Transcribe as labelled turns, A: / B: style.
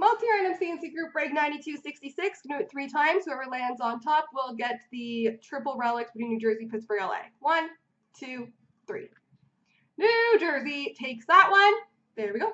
A: Multi-random CNC group break 9266. Do it three times. Whoever lands on top will get the triple relics between New Jersey, Pittsburgh, LA. One, two, three. New Jersey takes that one. There we go.